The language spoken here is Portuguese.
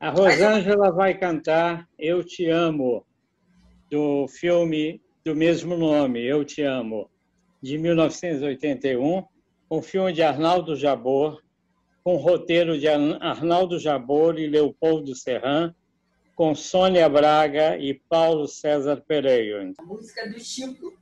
A Rosângela vai cantar Eu Te Amo, do filme do mesmo nome, Eu Te Amo, de 1981, um filme de Arnaldo Jabor, com roteiro de Arnaldo Jabor e Leopoldo Serran, com Sônia Braga e Paulo César Pereira. A música é do Chico